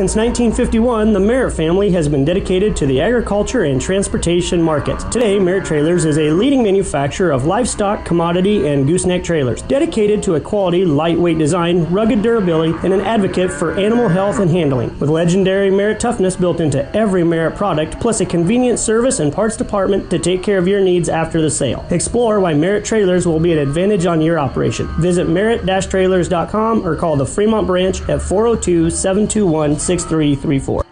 Since 1951, the Merritt family has been dedicated to the agriculture and transportation markets. Today, Merritt Trailers is a leading manufacturer of livestock, commodity, and gooseneck trailers, dedicated to a quality, lightweight design, rugged durability, and an advocate for animal health and handling. With legendary Merritt toughness built into every Merritt product, plus a convenient service and parts department to take care of your needs after the sale. Explore why Merritt Trailers will be an advantage on your operation. Visit Merritt-Trailers.com or call the Fremont branch at 402 721 6334.